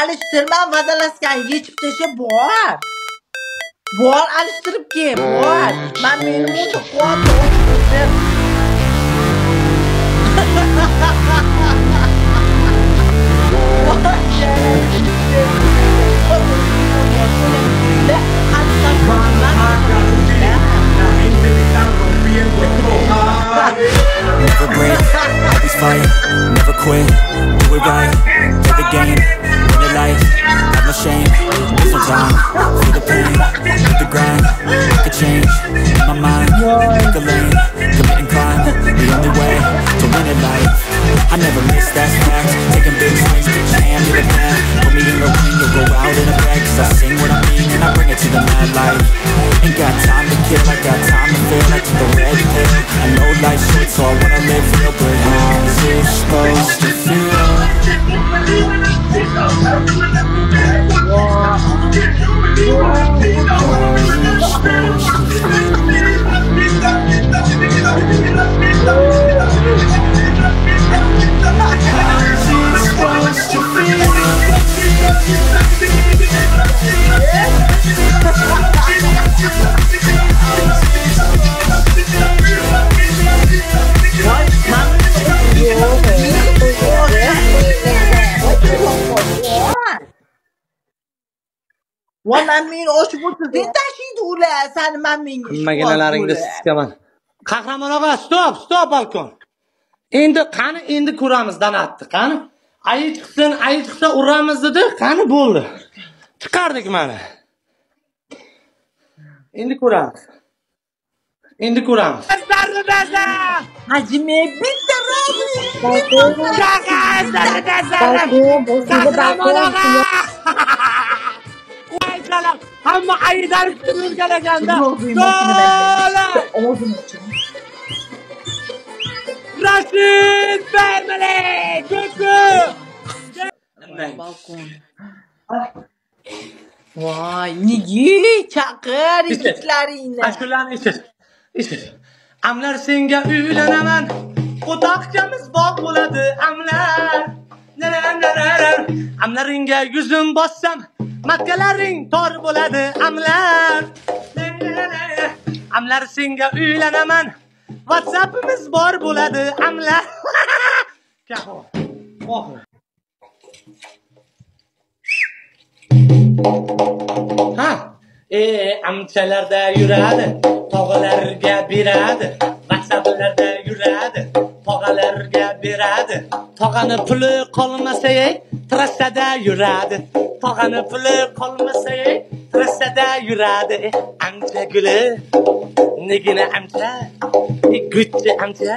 alishtirma vadalaskan yechib tashlab bor bor alishtirib kel bor man meni unda quvondim Never break, always fight, never quit, do it right, play the game, life, have no shame, there's no time, feel the pain, the grind, make a change, in my mind, make a lane, commit and climb, the only way to win it life, I never miss, that's fact, taking big swings, put your hand to the bat, put me in the ring, you'll go out in a bag, cause I sing what I mean and I bring it to the mad light, ain't got time to kill, I got time to feel, I took the red pill, I know life's short so I wanna tashiydi ular sani man menga Maginalaringni siskaman. Qahramon og'a, stop, stop balkon. Endi qani endi ko'ramiz donatni, qani? Ayi chiqsin, ayi chiqsa uramiz dedi, qani bo'ldi. Chiqardik mana. Endi ko'ramiz. Endi ko'ramiz. hajime bitta ayidan kutib yurgan ekanda. Rashid Family! Kuku! balkon voy nigili chaqir yigitlaringni Ashulani eshit. Eshit. Amlar senga uylanaman. Qo'toqchamiz bog' bo'ladi amlar. Na, na, na, na, na. Amlaringga yuzim bossam, makkalaring tor bo'ladi amlar. Amlar senga uylanaman. WhatsAppimiz bor bo'ladi amlar. Ha, e amchalarda yuradi, tog'alarga beradi, WhatsApplarda yuradi, beradi. Tog'ani puli qolmasa, ey, trassada yuradi. Tog'ani puli qolmasa, ey, trassada yuradi. Amcha guli, negina amcha, guchi amcha,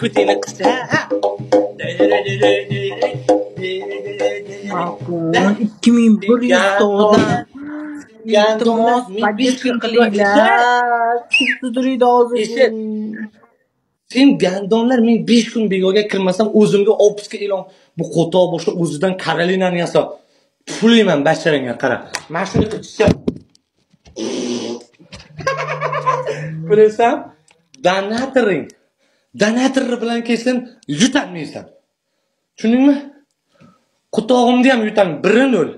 kutini qischa. ikki ming bir yuz to'g'dan iltimos поддержка qilinglar sudriyda hozir Sen gandonlar men 5 kun begoga kirmasam o'zimga opiska e'lon bu qo'to boshqa o'zidan Karolinani yasa puflayman basharangga qara. Mana shuni ichsam. Bilasan? Donatoring. Donator bilan kelsin yutolmaysan. Tushundingmi? qutog'imni ham yutaman. 1-0.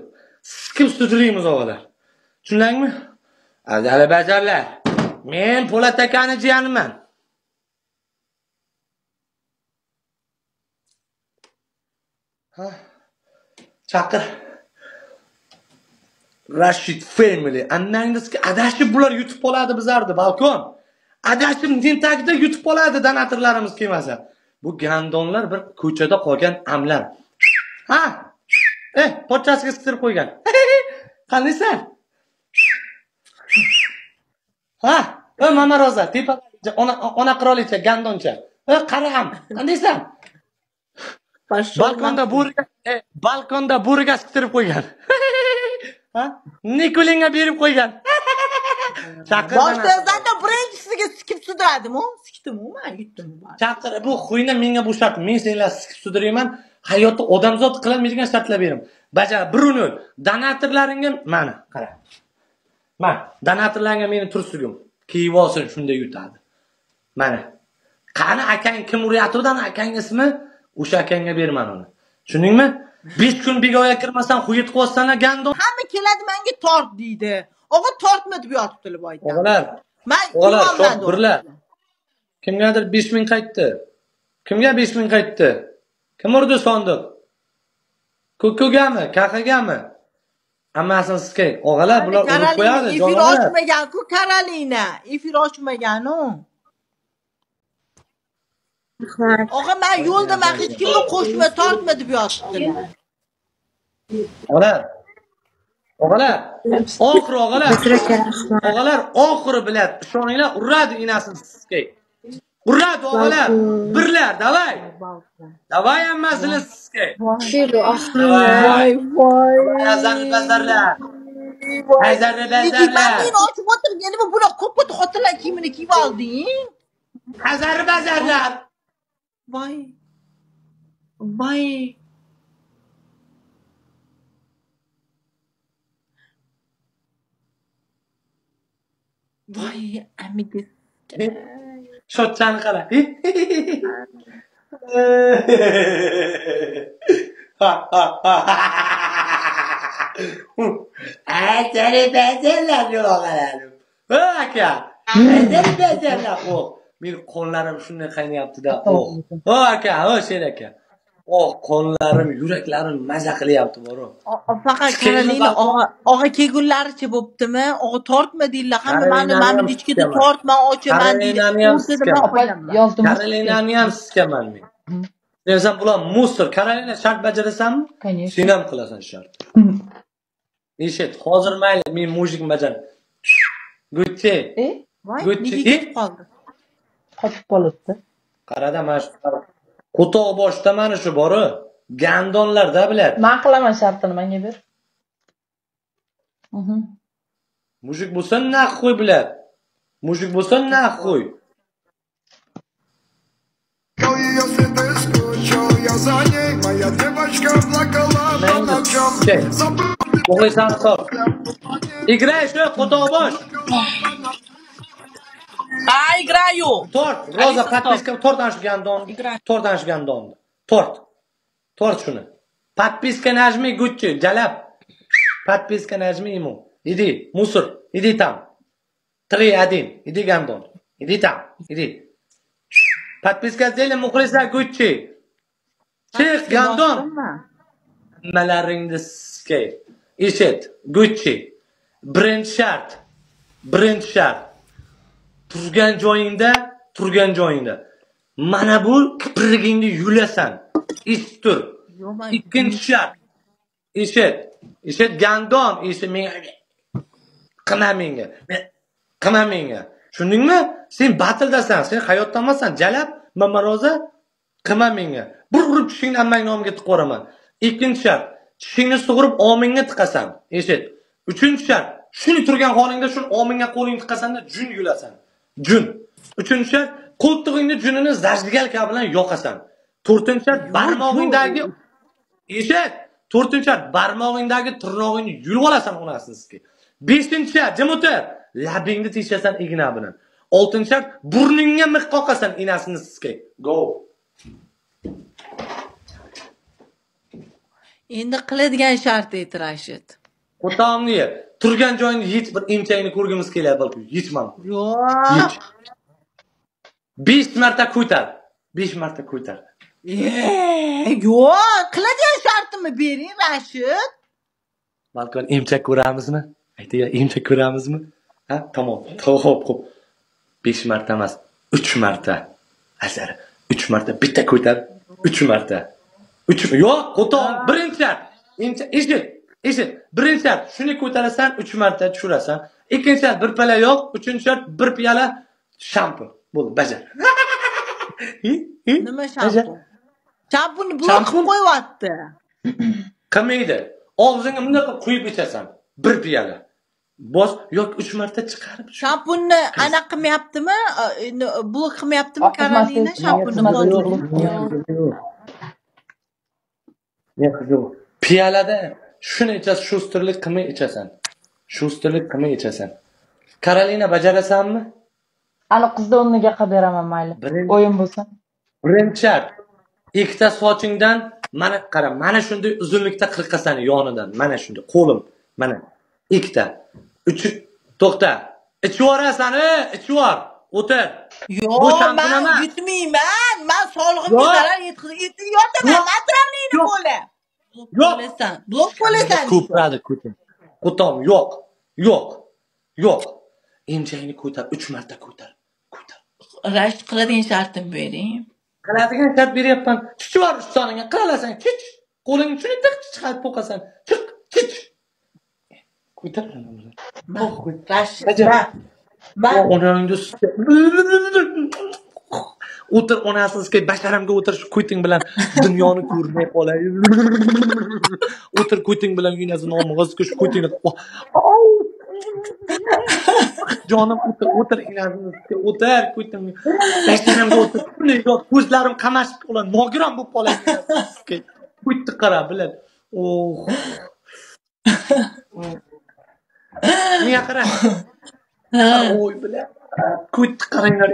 Sikib sudraymiz og'alar Tushundingmi? Azali bajarlar. Men Po'lat akani jiyaniman. Ha? Chaqir. Rashid Family. Annangizga adashib bular yutib qoladi bizlarni balkon. Adashib tentagida yutib qoladi donatorlarimiz kelmasa. Bu gandonlar bir ko'chada qolgan amlar. Ha? e pochchasiga sitirib qo'ygan. qandaysan Ha? e mama Roza, tepa ona ona qirolicha, gandoncha. Ey qarag'am, qandaysan? Balkonda bo'riga balkonda bo'riga sitirib qo'ygan ha nikolinga berib qo'ygan chaqir boshda birinchisiga sikib sudradimu sikdimu man yutdim chaqir bu xuyni menga bu shart men senlar sikib sudrayman hayotda odamzod qilolmaydigan shartlar beraman bajar bir nol donatorlaringga mana qara mana donatorlarga meni tursugim kiyib olsin shunda yutadi mana qani akang kim uryapti akang ismi o'sha akangga berman uni. Tushundingmi besh kun bego'ya kirmasdan xuyit qilyapsan gandon. Hamma keladi menga tort deydi. Og'a tortma deb yotibdilar boydan o'g'lar man shok birlar. Kimgadir besh ming qaytdi. Kimga besh ming qaytdi? Kim urdi sondiq? Ko'kugami kakagami hammasini sizga og'alar bular urib qo'yadi efir ochmagan-ku karolina efir ochmagan-u og'a man yo'lda man hech kimni qo'shma tortma deb yotibdilar og'alar. Og'alar. Oxiri og'alar. Og'alar oxiri biladi ishoninglar. Uradi inasini sizga. Uradi og'alar. Birlar davay. Davay hammasini sizga. Davay. Nazar bazarlar nazar lekin man bazarlar men ochib o'tirganimda bular ko'pot xotinlar kiyimini kiyib olding nazar bazarlar Why? Why? Why am I this? え？しょっちゃんから、え？へへへ。はははは。うん。あ、それ別なのかな。わあ、じゃあ。別々なの。Meni qonlarim shunday qaynayapti-da. O, o aka, o sher aka. O, qonlarim, yuraklarim maza qilyapti bor. O- o- faqat karolina og'a kelgunlaricha bo'ptimi og'a tortma deydilar hamma mani mani ichkida tortman ochaman deydi Karolinani ham siskaman men. Sen bular musor. Karolina shart bajarasanmi? Конечно. Sen ham qilasan shart. Eshit, hozir mayli, men mujik bajar. Gutti. E? nega ketib qoldi Qotib qolibdi. Qarada mana shu qo'toq boshda mana shu bori. Gandonlarda biladi. Men qilaman shartini menga ber. Mhm. Mujik bo'lsa naxuy biladi. Mujik bo'lsa naxuy. Я света скучал, я за ней, моя девочка плакала по ночам. Şey, o'g'laysan sor. Igray shu qo'toq bosh. ha igrayu Tort, Roza подписка. Tort ana shu gandonni. Tort. Tort shuni. Подписка нажми, Gucci, jalab. Подписка нажми ему. Иди, мусор, иди там. Три, один. Иди, гандон. Иди там, иди. Подписка сделай, muxlislar Gucci. Chiq, gandon. Nimalaringni sizga. Eshit, Gucci. Birinchi shart. Birinchi shart. Turgan joyingda, turgan joyingda. Mana bu kiprigingni yulasan. Eshit tur. Ikkinchi shart. Eshit. Eshit gandon, eshit menga qilma menga. Men- Qilma menga. Tushundingmi? Sen batildasan, sen hayotda emassan. Jalab, mamaroza qilma menga. Bir urib tushingni ammang nomiga tiqib yuboraman. Ikkinchi shart. Tishingni sug'urib omingga tiqasan. Eshit. Uchinchi shart. Shuni turgan holingda shuni omingga qo'lingni tiqasanda jun yulasan. Jun. Uchinchi shart. Qo'ltig'ingni junini zajdigalka bilan yoqasan. To'rtinchi shart. Barmog'ingdagi Eshit. To'rtinchi shart. Barmog'ingdagi tirnog'ingni yulib olasan. Beshinchi shart. Jim o'tir. Labingni tishasan igna bilan. Oltinchi shart. Burningga miq qoqasan inasini sizga. Go. endi qiladigan shart edi rashid Qo'tog'ingni ye. Turgan joyingni hech bir emchangni ko'rgimiz keladi balki. Mana. yo'q. 5 marta ko'tar. 5 marta ko'tar. Yo'q qiladigan shartimi bering rashid Balkon emchak ko'ramizmi? Aytinglar, emchak ko'ramizmi? Ha, tamom. Xo'p, xo'p. 5 marta emas, 3 marta. Asar, 3 marta bitta ko'tar. 3 marta. 3 yo'q, qo'tog' birinchi eshit, eshit. Birinchi shart, shuni ko'tarasan, 3 marta tushirasan. Ikkinchi shart, bir piyola yo'q, uchinchi shart, bir piyola shampun. Bo'ldi, bajar. Nima shampun shampuni blok qilib qo'yyapti qilmaydi og'zingga bunday qilib quyib ichasan bir piyola bos yoki uch marta chiqarib shampunni ana qilmayaptimi? Endi blok qilmayaptimi karolina? shampunni piyolada shuni ichasiz shusterlik qilmay ichasan. Shusterlik qilmay ichasan. Karolina bajarasanmi? Ani qizni o'rniga qilib beraman mayli. O'yin bo'lsa. birinchi shart. Ikkita sochingdan mana qara mana shunday uzunlikda qirqasan yonidan. Mana shunday qo'lim. Mana ikkita. Uchi to'xta. Ichib yuborasan e ichib yubor. O'tir. Yo'q, emas. yutmayman. Men sog'lig'imga zarar yetkazib yotaman. Yo'q. Matramlini Yo'q. bo'lib. Yo'q. Bo'lasan. Blok bo'lasan. ko'pradi ko'tar qo'tom yo'q yo'q yo'q emchagini ko'tar uch marta ko'tar ko'tar Rashk qiladigan shartim bering. qiladigan shart beryapman chich yubor ustoningga qilasan chich qo'lingni shuni tiq chiqarib po'qasan chiq chich ko'tar Rashk. Ajab. Ben- Ben onangni o'tir onasizga basharamga o'tir shu ko'ting bilan dunyoni ko'rmay qolay. O'tir ko'ting bilan uynasi nomig'izga shu ko'tingni jonim o'tir o'tir o'tir basharamga o'tir. Ko'zlarim qamashib qoladi. Nogiron bo'lib qoladi ko'tni qara bilan oh. Menga qara? Oy bilan ko'tni qaranglar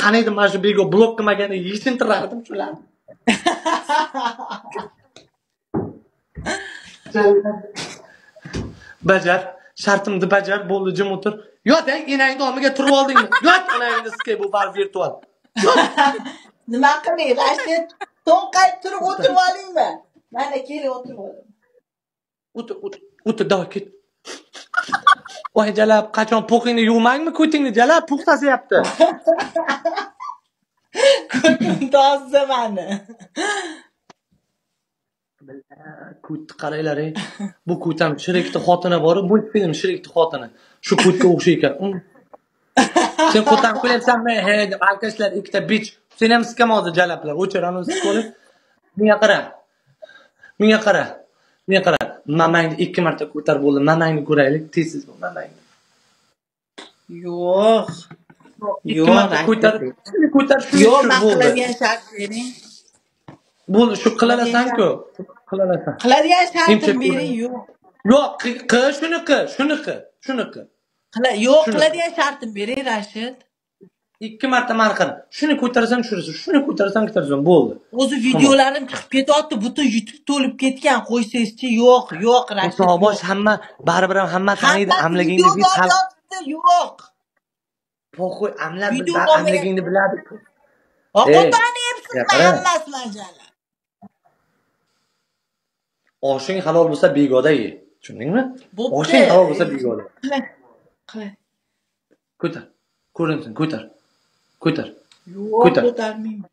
qani edi mana shu bego blok qilmaganda yechintirardim shularni bajar shartimni bajar bo'ldi jim o'tir yot enangni oldiga turib oldingmi yot enangni sikay bu bari virtual nima qilay? Rashid to'nqayib turib o'tirib olingmi? Mana keling o'tirib oling. o'tir o'tir o'tir davay ket voy jalab qachon po'qingni yuvmangmi ko'tingni jalab puq tasayapti toza mani. ko'tni qaranglar ey bu ko'tam shirikni xotini bor multfilm shirikni xotini. Shu ko'tga o'xshaykan Mm. sen ko'tarib qo'yyapsanmi he deb alkashlar ikkita bich. Sen ham sikam hozir jalablar. O'chir anavi sikib olib menga qara. Menga qara menga qara mamangni ikki marta ko'tarib bo'ldi mamangni ko'raylik bo'l mamangni Yo'q. ikki Yo'q, shuni shuni men qiladigan shart bering. bo'ldi shu qilalasanku qilalasan Qiladigan shartim bering. Yo'q. yo'q qi- qil shuniki shuniki shuniki Qila- Yo'q, Shuni. qiladigan shartim bering, Rashid. Ikki marta mani qil. Shuni ko'tarasan tushirasan shuni ko'tarasan ko'tarasan bo'ldi. O'zi videolarim chiqib ketyapti, butun YouTube to'lib ketgan. Qo'ysangizchi, yo'q, yo'q, Rashid. Tobosh hamma baribir ham hamma taniydi olyapti, yo'q. po'qo'y olmayapti. amligingni biladi oshing halol bo'lsa begoda ye. Tushundingmi? Oshing halol bo'lsa begoda. Ko'tar ko'rinsin ko'tar ko'tar Yo'q, Ko'tar. ko'tarmayman.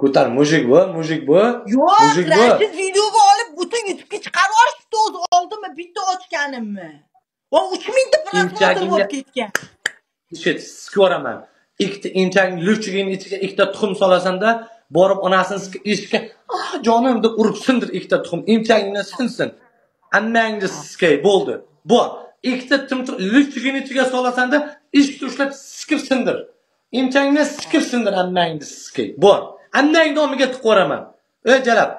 ko'tar mujik bu mujik bu Yo'q, mujik bu Rashid videoga olib butun YouTube'ga chiqarib yuborishdi o'zi oldimi bitta ochganimni. Va 3000 ta prosмотр Imchagingga- bo'lib ketgan. yuboraman ikkita enchagini luchigini ichiga ikkita tuxum solasanda borib onasini eshikka ah jonim deb urib sindir ikkita tuxum emchagingdan sinsin ammangni siskay bo'ldi bu ikkita timtir luchigini ichiga solasanda eshikni ushlab sikib sindir emchagingdan sikib sindir ammangni sikib bu ammangni nomiga tiqib yuboraman. Ey jalab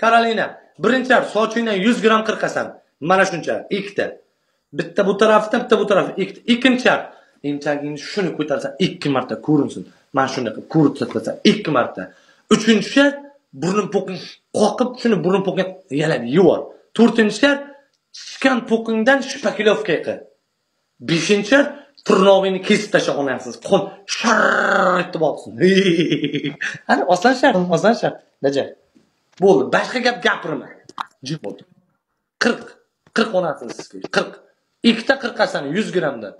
karolina birinchi sochingdan yuz gramm qirqasan. Mana shuncha ikkita. Bitta bu tarafdan bitta bu tarafda ikkita. Ikkinchi shart. Emchagingni shuni ko'tarsan ikki marta ko'rinsin. Mana shunday shunaqa ko'rsatasan ikki marta. Uchinchi shart burun po'qing qoqib shuni burun po'qing yalab yuvor. To'rtinchi shart chiqqan po'qingdan shpakilovka qil beshinchi tirnog'ingni kesib tasha onasiz qo'l shar etib olsin. Ana oson shart oson shart. Naja. Bo'ldi. Boshqa gap gapirma jim bo'ldi. Qirq. Qirq onasini sizga qirq. Ikkita qirqasan yuz grammdan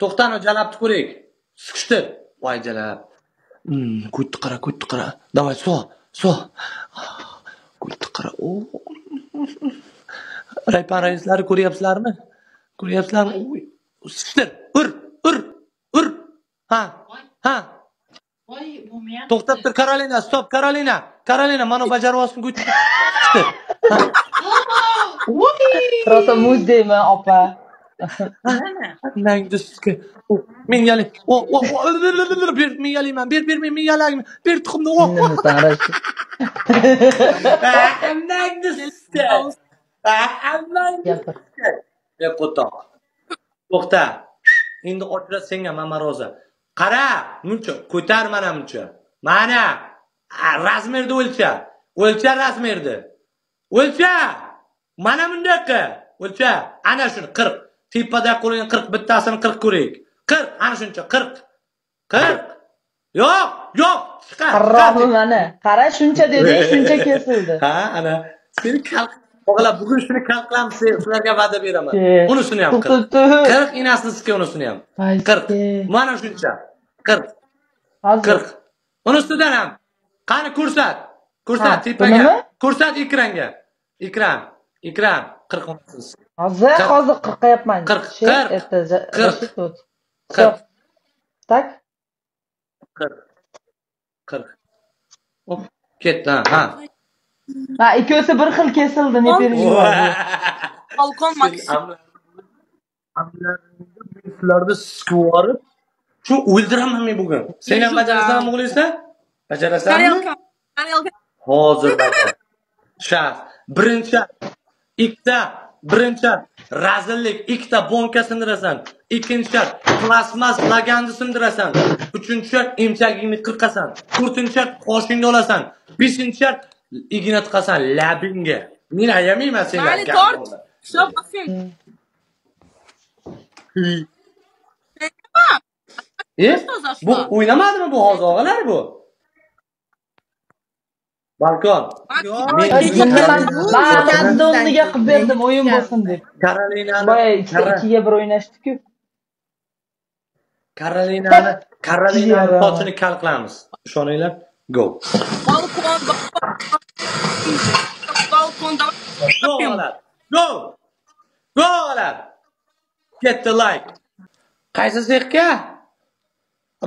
to'xtani jalabni ko'raylik. Siqishtir. Voy jalab. Hmm, ko'tni qara ko'tni qara давай so so. Ko'tni qara o. Raypan raislari ko'ryapsizlarmi? Ko'ryapsizlarmi? Oy, siqishtir ur ur ur ha. Ha Voy, bo'lmayapti. to'xtab tur karolina stop karolina karolina mana bajarib olsin ko'tni siqishtir Ha. rosa muzdayman opa Mana. Nangni sizga men yali. O o o ber men yalayman ber ber men men yalayman ber tuxumni o nimisan rashid nangni sizga nangni gapir ey qo'toq to'xta. Endi ochra senga mama roza qara muncha ko'tar mana muncha. Mana razmerni o'lcha. O'lcha razmerni. O'lcha! Mana bundaqa o'lcha! Ana shuni qirq. Tepada qo'ygan qirq bittasini qirq ko'raylik. Qirq ana shuncha qirq. Qirq. Yo'q yo'q chiqar Qarroqmi mana. Qara shuncha deding, shuncha kesildi. ha ana. Seni kal o'g'lar bugun shuni kal qilamiz sizlarga va'da beraman. Unisini ham qirq qirq inasini sizga unisini ham qirq. mana shuncha. Qirq. Qirq. Uni ustidan ham. Qani ko'rsat ko'rsat tepaga ko'rsat ekranga. Ekran ekran. Qirq Hozir, hozir qirqayapman. Qirq, qirq, qirq. Qirq. Tak? qirq. Qirq. Ketdi ha ha ikkovsi bir xil kesildi, ne переживай. Balkon maksimum. sizlarni sukvorib shu o'ldiraman men bugun? Sen ham bajarasanmi o'g'liysan bajarasanmi? Hozir shart. Birinchi shart. Ikkita. Birinchi razillik. Ikkita bonka sindirasan. Ikkinchi shart. Plastmas laganni sindirasan. Uchinchi shart emchagingni qirqasan. To'rtinchi shart qoshingni olasan. Beshinchi shart igna tiqasan labingga. Men ayamayman senga. Mayli, tort. Stop, bakayım. e Tozaşma. bu o'ynamadimi bu hozir og'alar bu? Balkon. Bugun- gandonniga qilib berdim o'yin bo'lsin deb. karolinani Boya ikkiga bir o'ynashdik-ku. karolinani karolinani sochini kal qilamiz. Ishoninglar go. Balkon, balkon. Balkon, go давай. og'alar go ketdi like qaysi sexga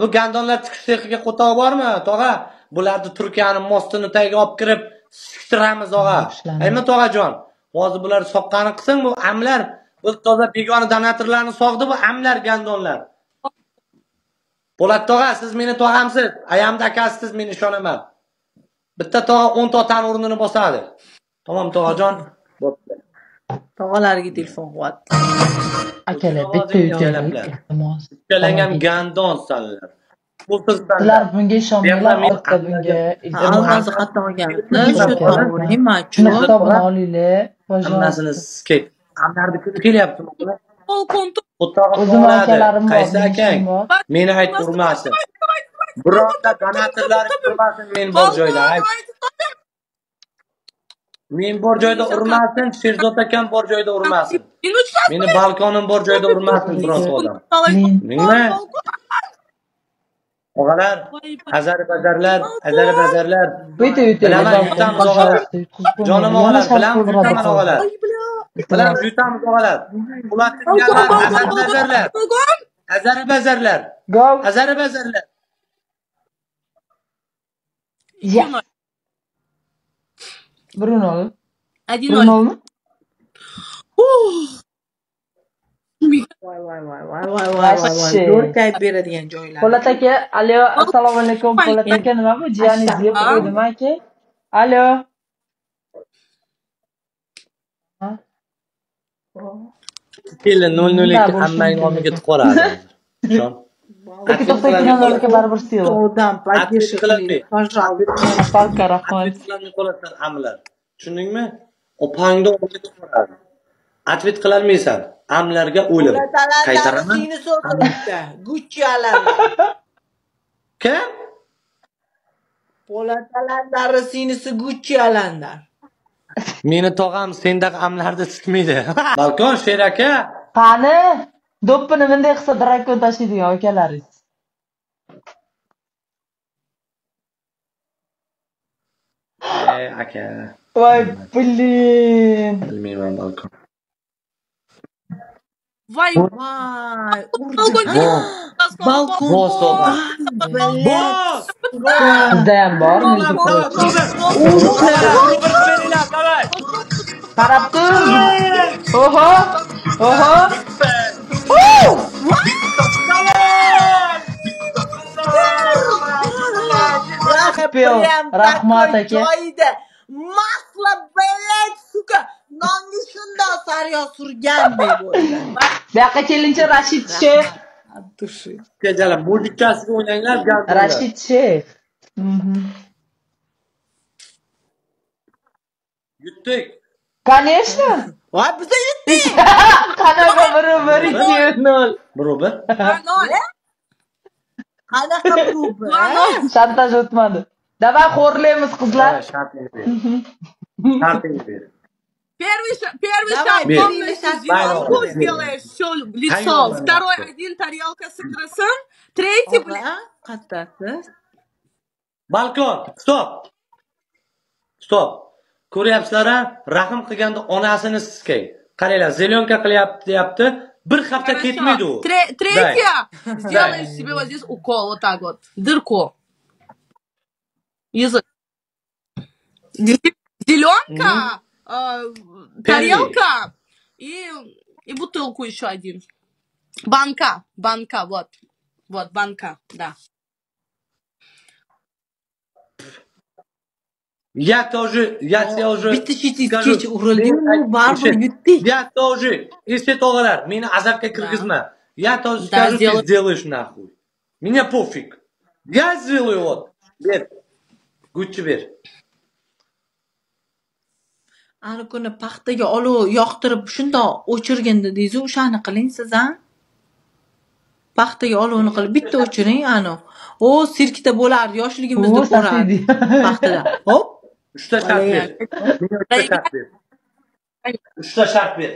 bu gandonlar tikish sexiga qo'tog' bormi tog'a bularni turkiyani mostini tagiga olib kirib siktiramiz og'a aytma tog'ajon hozir bular soqqani qilsin bu amlar bu toza begona donatorlarni sog'di bu amlar gandonlar po'lat tog'a siz meni tog'amsiz ayamni akasisiz men ishonaman bitta tog'a o'nta otani o'rnini bosadi. Tamom tog'ajon. Bo'pti. Tog'alarga telefon qilyapti. Akalar, bitta iltimos. ikkalang ham gandonsanlar bu Sizlar bunga ishonmanglar, ortda bunga Aka. to'g'ri machu. Shuni hisobini olinglar, hammasini пожалуйста. skate amlarni kuni kelyaptimi Balkon, tut. O'zim akalarim qaysi akang? meni ayt urmasin bironta donatorlaring urmasin men bor joyda men bor joyda urmasin sherzod akam bor joyda urmasin. 23 saat. meni balkonim bor joyda urmasin bironta odam. nima? Og'alar azari bazarlar azari bazarlar. Bitta Bilaman, yutamiz, qo'ying. jonim og'alar bilan yutaman og'alar bilan yutamiz og'alar ulattirganlar azari bazarlar. azari bazarlar. Go. azari bazarlar Ya. Bruno. Один Bruno ноль. mi? Voy voy voy voy voy voy voy voy. Shit. Zo'r kayf beradigan joylar. Po'lat aka, alo, assalomu alaykum. Po'lat aka nima bu? Jiyaningiz yeb qo'ydimi aka? Alo. Ha? kelin nol nol Nima ikki bo'lishi aka baribir. To'g'ridan Atlet поддержка qiling. Пожалуйста. Rahmat. qilolmay qolasan amlar tushundingmi opangni oldiga tiqvoradi atvet qilolmaysan amlarga o'lim qaytaraman. Gucci alanda. kim Po'latlarni sinisi Gucci alanda. meni tog'am sendaqa amlarni sikmaydi balkon sher aka Qani? Do'ppini bunday qilsa drakon tashiydigan akalaringiz. e aka Voy, blin. bilmayman balkon Vay. Voy, Balkon. Balkon. Boz Bizda ham bor, Qarab tur. Oho. Oho. Pil, rahmat aka. Joyida masla bilet suka. Nonga shundoq saryo surgandek bo'ldi. Bu yoqqa kelingchi Rashid Sheyx. Dushi. Kejalar, muzikasiga o'ynanglar, gandonlar. Rashid Sheyx. Mhm. Yutdik. Конечно. voy biza yutdik Qanaqa biri bir ikki nol. Bir bir. Nol. qanaqa grupi Nol. Shantaj o'tmadi. Давай xo'rlaymiz qizlar. Ber. Первый, первый Давай, шаг зеленку Давай, сделаешь, все лицо. Второй один тарелка с икрысым. Третий, qattasiz Balkon, stop. Stop. Ko'ryapsizlar, rahm qilganda onasini siskay. Qaranglar, zelionka qilyapti, deyapti. Bir hafta ketmaydi u. Тре- Третья. Сделаешь себе вот здесь укол, вот так вот. Дырку. Язык. Зеленка, тарелка и, и бутылку еще один. Банка, банка, вот. Вот, банка, да. Я тоже, я тебе уже скажу. Я тоже, если товарlar, meni azabga kirgizma. Я тоже скажу, ты сделаешь нахуй. Меня пофиг. Я сделаю вот. Бер. Gucci ber. ani kuni paxtaga olov yoqtirib shundoq o'chirgin dedingizu o'shani qiling siz a paxtaga olovni qilib bitta o'chiring ani o sirkda bo'lardi yoshligimizda sosiydi. paxtada hop Uchta shart ber. Menga uchta shart ber. Uchta shart ber.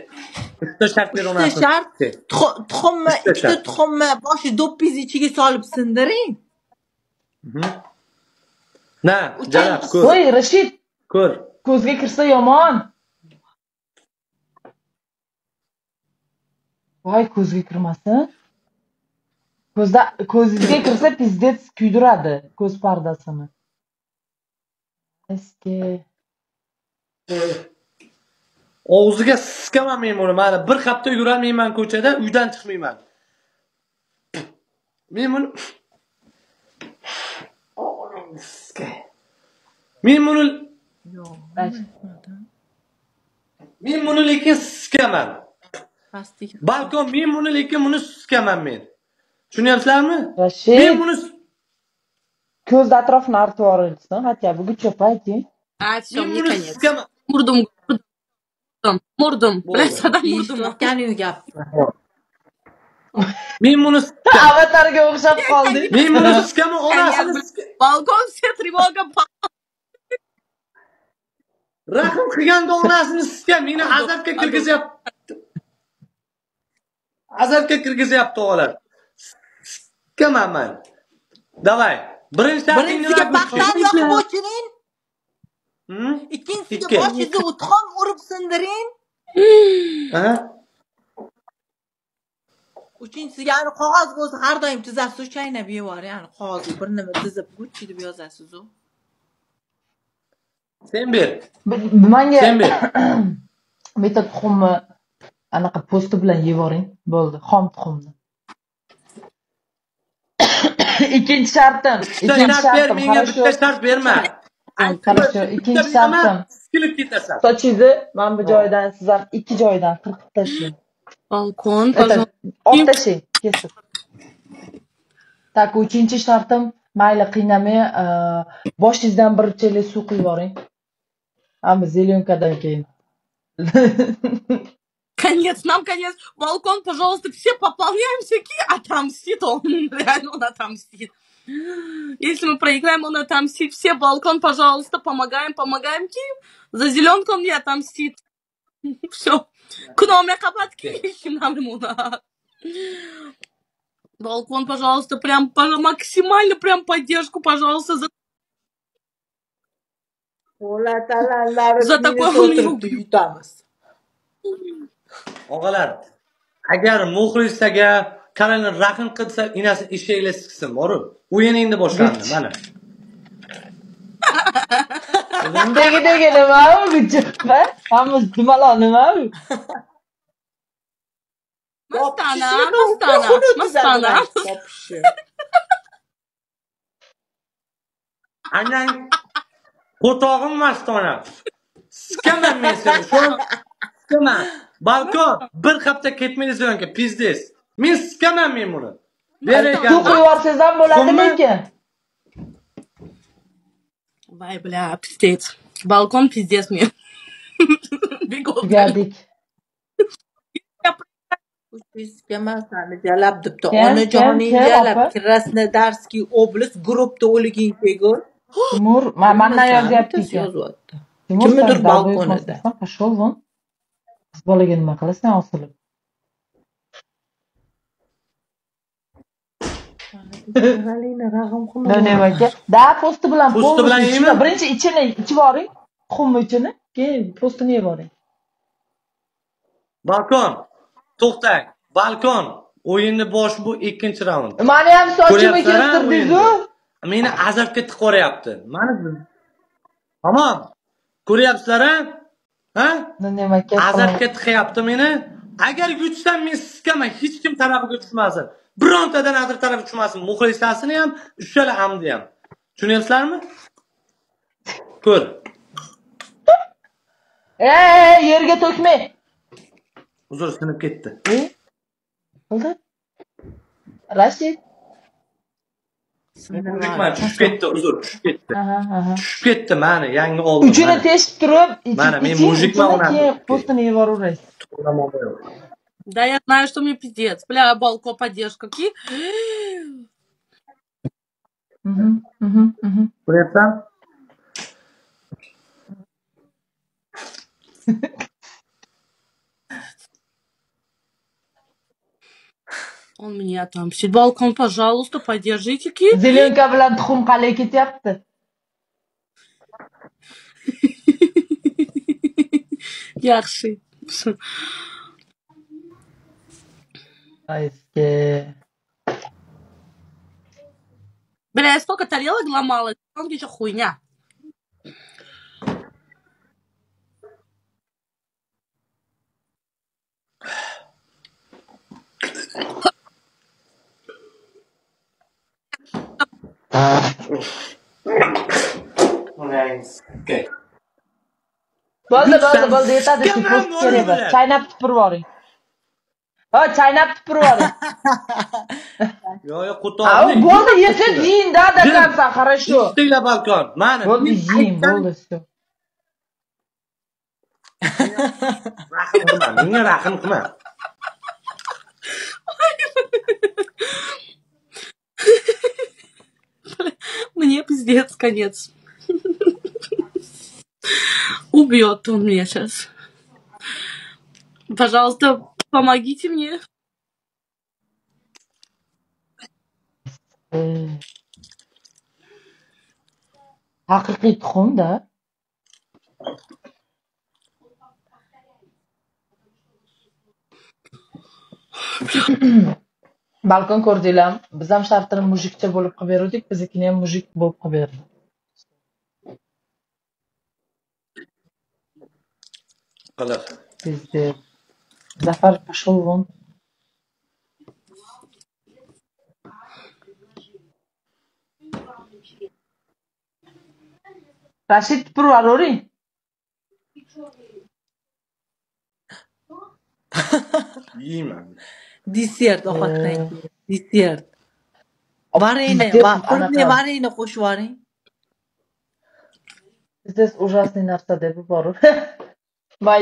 Uchta shart ber uchta onasini. shart tuxu- tuxumni ikkita shart. tuxumni boshi do'ppizni ichiga solib sindiring Mhm. Na, jalab ko'r. Voy, Rashid, Ko'r. ko'zga kirsa yomon. Voy, ko'zga kirmasin. Ko'zda ko'zingizga kirsa pizdets kuydiradi ko'z pardasini. Eski. Og'ziga siskaman men buni. Mana bir hafta yurolmayman ko'chada, uydan chiqmayman. Men buni Siskay. Men buni Rashid. men buni lekin siskaman. Balkon men buni lekin buni siskaman men. Tushunyapsizlarmi? Men buni ko'z atrofini artib yuborilsin. Хотя бы. А, все, men мне buni конец. siskaman. Мурдум, мурдум, мурдум. Блядь, мурдум. Men buni. Avatarga o'xshab qoldik. Men buni. Балкон, все тревога, па- Rahm qilganda onasini siskam, meni azabga kirgizyapti. Azabga kirgizyapti o'g'lar. Sikaman man. Davay. Birinchi birinchisiga paxtani yoqib o'chiring Hmm? ikkinchisiga Ikki. boshiga tuxum urib sindiring Ha? uchinchisiga ani qog'ozga o'zi har doim chizasiz chaynab yevoring ani qog'ozga bir nima chizib gucci deb yozasizu Sen ber. Menga Sen ber. bitta tuxumni anaqa po'sti bilan yeb yuboring. Bo'ldi, xom tuxumni. ikkinchi shartim, ikkinchi shart ber, shartim, menga bitta shart berma. Хорошо, ikkinchi shartim. Sikilib ketasan. Sochingizni mana bu joyidan siz ham ikki joyidan qirqib tashlang. Балкон, пожалуйста. olib tashlang, kesib. Так, uchinchi shartim, mayli qiynamay, boshingizdan bir chelak suv quyib yuboring. Hamma zelionkadan keyin. Конец, нам конец. Балкон, пожалуйста, все пополняемся, ки отомстит он. Реально он отомстит. Если мы проиграем, он отомстит. Все, балкон, пожалуйста, помогаем, помогаем, ки. За зеленку он не отомстит. Все. Кномя копать, ки. Нам ему надо. Балкон, пожалуйста, прям максимально прям поддержку, пожалуйста, за За o'tiribdi yutamiz Og'alar, agar muxlisaga kanalni rahm qilsa, inasi eshaklar siksin, borib. O'yin endi boshlandi, mana. Degi nima u? Hammasi dumaloq nima u? Мастана, Мастана, Мастана. Aynan qo'tog'im mastona. Sikaman men seni, shu sikaman. Balkon bir hafta ketmaydi sizlarga, pizdes. Men sikaman men buni. Quyib yuborsangiz ham bo'ladi lekin. Вай, бля, пиздец. Балкон пиздец мне. Бегом. masani jalab debdi. Onajoning opa. Krasnodarskiy oblast grupda o'liging tegul. timur ma- mandan yozyapti yozyapti. Kimnidir balkonida. pошел вон bolaga nima qilasan osilib G'alina rag'am Do'nem aka da po'sti bilan Po'sti bilan ichib- yeymi? birinchi ichini ichib yuboring tuxumni ichini keyin po'stini yeb yuboring balkon to'xtang balkon o'yinni boshi bu ikkinchi raund mani ham sochimni kestirdizu meni azabga tiqoryapti mani tamom ko'ryapsizlar a ha azabga tiqyapti meni agar yutsam men siskaman hech kim tarafiga tushmasin birontadan adir tarafga tushmasin muxlisasini ham uchala hamni ham. Tushunyapsizlarmi ko'r. Ey yerga to'kmang uzr sinib ketdi. E? rashid. Tushib ketdi uzr tushib ketdi. Tushib ketdi mani yangi oldim uchini teshib turib Mana, men mujikman, keyin po'stini yuboraverasiz Да, я знаю, что мне пиздец. Бля, балко поддержка. Какие? Mhm, mhm, mhm. ko'ryapsan Он меня отомстит. Балкон, пожалуйста, поддержите. Ки. zelenka bilan tuxum qalay ketyapti Yaxshi. Ayske. Бля, я столько тарелок ломала. Он где хуйня. Okay. bo'ldi bo'ldi Yutsan, bo'ldi yetadi shu siskaman po'st kerak emas bo'ldi. chaynab tupurib yuboring ha chaynab tupurib yuboring yo yo Au, qo'torni bo'ldi yesin yiyin да до конца хорошо balkon mani bo'ldi men yiyin aytgan- bo'ldi все rahm qilma menga rahm qilma Мне пиздец, конец. Убьет он меня сейчас. Пожалуйста, помогите мне. Ee, haqiqiy tuxumda balkon ko'rdinglarmi biz ham shartini mujikcha bo'lib qilib beruvdik biznikini ham mujik bo'lib qilib berdi qiliq Пиздец. Zafar пошел вон. Rashid tupurib yuboravering. yeyman Desert ovqatdan keyin. Desert. Variyni, Deb va anaqa. qurutni variyni qo'shib yuboring. Pиздец ужасный narsa deb yuborib. Man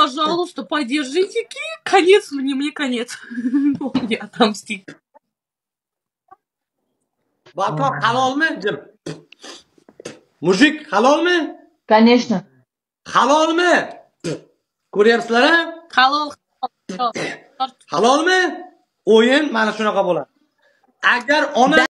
Пожалуйста, поддержите. Ки. Конец мне, мне конец. Он мне отомстит. balkon halolmi jim mujik halolmi Конечно. halolmi ko'ryapsizlar a Халал, халал. halolmi o'yin mana shunaqa bo'ladi agar ona